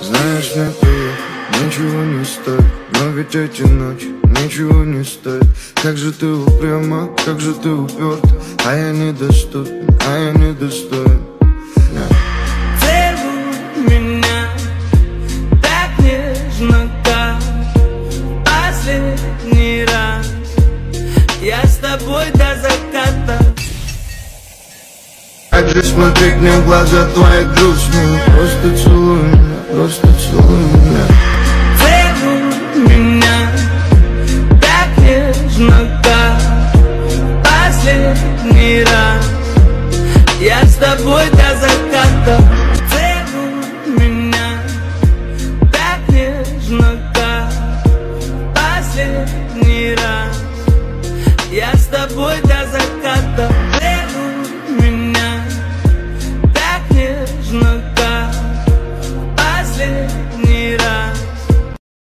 Знаешь, мне ты ничего не стоит Но ведь эти ночи ничего не стоят. Как же ты упряма, как же ты уперт А я недоступен, а я недостоин. Целуй меня так нежно, как последний раз. Я с тобой до заката пересмотреть мне в глаза твои грустные. Просто целуй меня, просто целуй меня. Меня так нежно, как последний раз. Я с тобой до заката. Целуй меня так нежно, как последний раз. Я с тобой до заката.